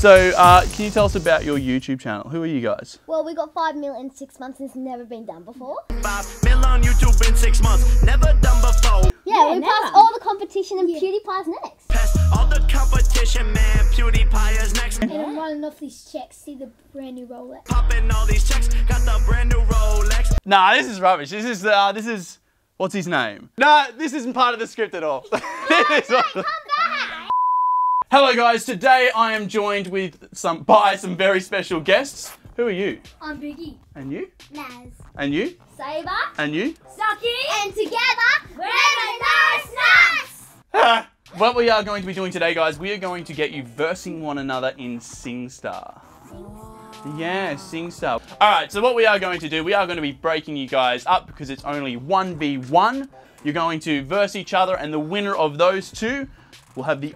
So, uh, can you tell us about your YouTube channel? Who are you guys? Well, we got 5 mil in 6 months and it's never been done before. Five mil on YouTube in six months, never done before. Yeah, we passed all the competition and PewDiePie's next. Past all the competition, man. PewDiePie is next. And I'm running off these checks. See the brand new Rolex. Popping all these checks, got the brand new Rolex. Nah, this is rubbish. This is, uh, this is, what's his name? Nah, this isn't part of the script at all. This is Hello guys, today I am joined with some, by some very special guests. Who are you? I'm Biggy. And you? Naz. And you? Sabre. And you? Sockie. And together, What we are going to be doing today, guys, we are going to get you versing one another in SingStar. Yeah, SingStar. Alright, so what we are going to do, we are going to be breaking you guys up because it's only 1v1. You're going to verse each other, and the winner of those two will have the.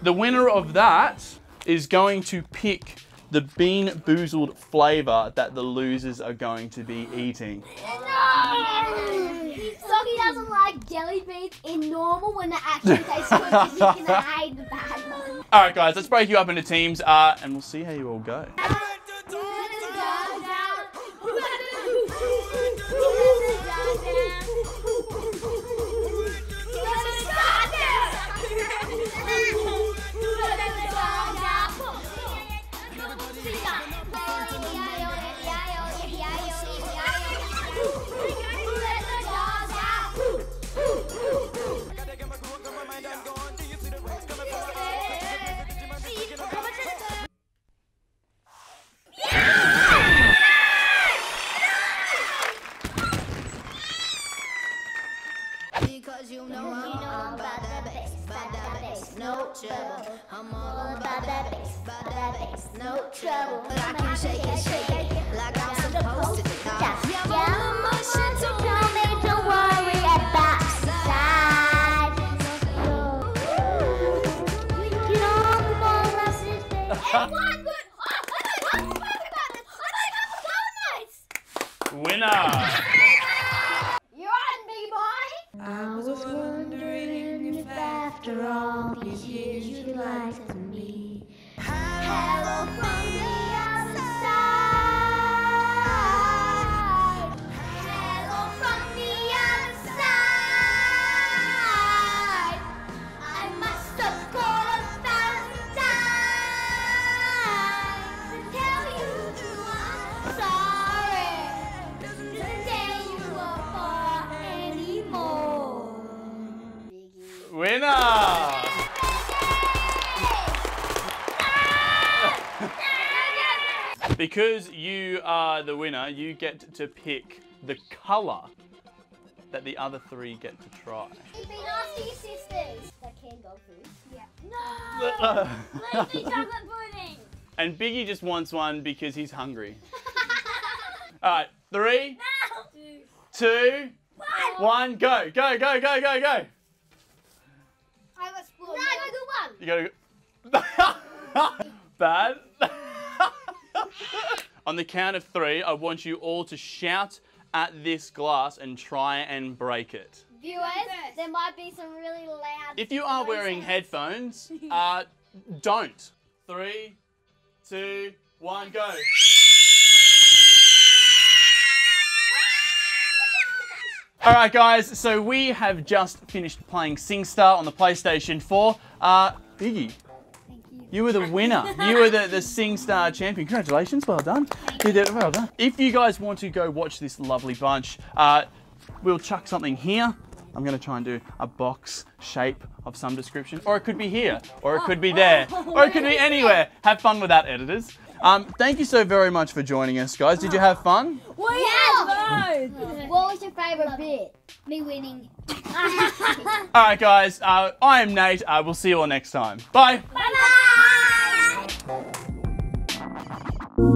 The winner of that is going to pick the bean boozled flavor that the losers are going to be eating. No! Sockie doesn't like jelly beans in normal when it actually tastes good because he's gonna hate the bad one. Alright, guys, let's break you up into teams, uh, and we'll see how you all go. Because you know I'm all about that bass, about that bass, no trouble. I'm all about that bass, about that bass, no trouble. But I can shake it, shake it like I'm supposed to. Yeah, I'm motion to Tell me to worry about side. You know, on, let's just Everyone good. Because you are the winner, you get to pick the colour that the other three get to try. Be nasty sisters. That can go food. Yeah. Leafy chocolate pudding. and Biggy just wants one because he's hungry. Alright, three, two, one, go, go, go, go, go, go. I got spoiled. No, I got one. You gotta go. Bad. On the count of three, I want you all to shout at this glass and try and break it. Viewers, there might be some really loud. If you are wearing headphones, uh, don't. Three, two, one, go. All right, guys. So we have just finished playing SingStar on the PlayStation 4. Uh, Biggy, you were the winner. You were the, the SingStar champion. Congratulations. Well done. You did. Well done. If you guys want to go watch this lovely bunch, uh, we'll chuck something here. I'm going to try and do a box shape of some description. Or it could be here. Or it could be there. Or it could be anywhere. Have fun with that, editors. Um, thank you so very much for joining us, guys. Did you have fun? We Yeah. What was your favorite bit? Me winning. All right, guys. Uh, I am Nate. Uh, we'll see you all next time. Bye. Bye.